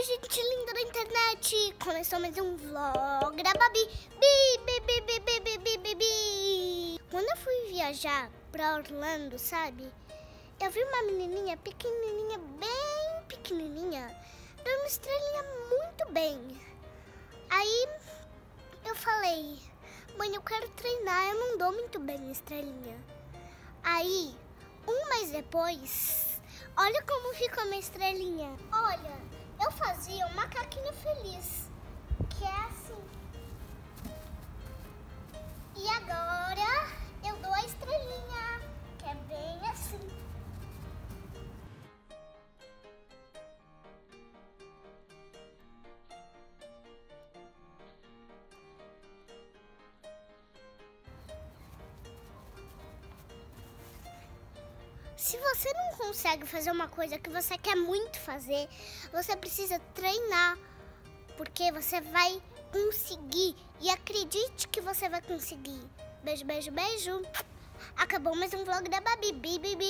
Oi, gente linda da internet! Começou mais um vlog da Babi. Bi, bi, bi, bi, bi, bi, bi, bi, bi. Quando eu fui viajar pra Orlando, sabe? Eu vi uma menininha pequenininha, bem pequenininha, dando estrelinha muito bem. Aí eu falei, mãe, eu quero treinar, eu não dou muito bem estrelinha. Aí, um mês depois, olha como ficou minha estrelinha. Olha, eu fazia um macaquinho feliz, Se você não consegue fazer uma coisa que você quer muito fazer, você precisa treinar, porque você vai conseguir e acredite que você vai conseguir. Beijo, beijo, beijo. Acabou mais um vlog da Babi. Bi, bi, bi, bi, bi, bi, bi.